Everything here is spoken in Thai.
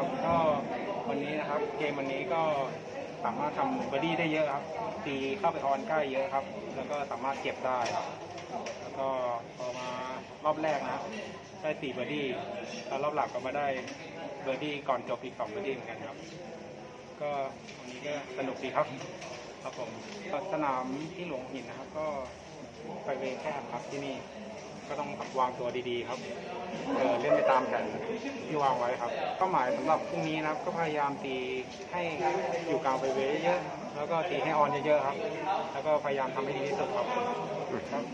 ครับก็วันนี้นะครับเกมวันนี้ก็สามารถทำเบอร์ดี้ได้เยอะครับตีเข้าไป on ใกล้เยอะครับ แล้วก็สามารถเก็บได้ครับแล้วก็พอมารอบแรกนะได้สี่เบอร์ดี้แล้วรอบหลังก็มาได้เบอร์ดี้ก่อนจบอีกสองเบอร์ดี้เหมือนกันครับ ก็วันนี้ก็สนุกดีครับ ครับผมสนามที่หัวหินนะครับ ก็แฟร์เวย์แคบครับที่นี่ ก็ต้องวางตัวดีๆครับเล่นไปตามแผนที่วางไว้ครับเป้าหมายสำหรับพรุ่งนี้นะครับก็พยายามตีให้อยู่กลางไปเวเยอะๆแล้วก็ตีให้ออนเยอะๆครับ แล้วก็พยายามทำให้ดีที่สุดครับครับ